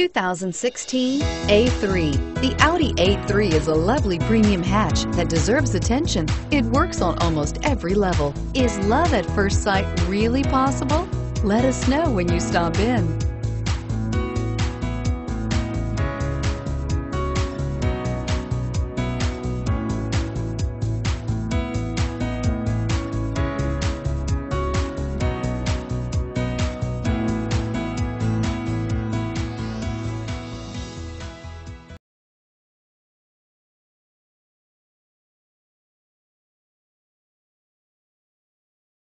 2016 A3. The Audi A3 is a lovely premium hatch that deserves attention. It works on almost every level. Is love at first sight really possible? Let us know when you stop in.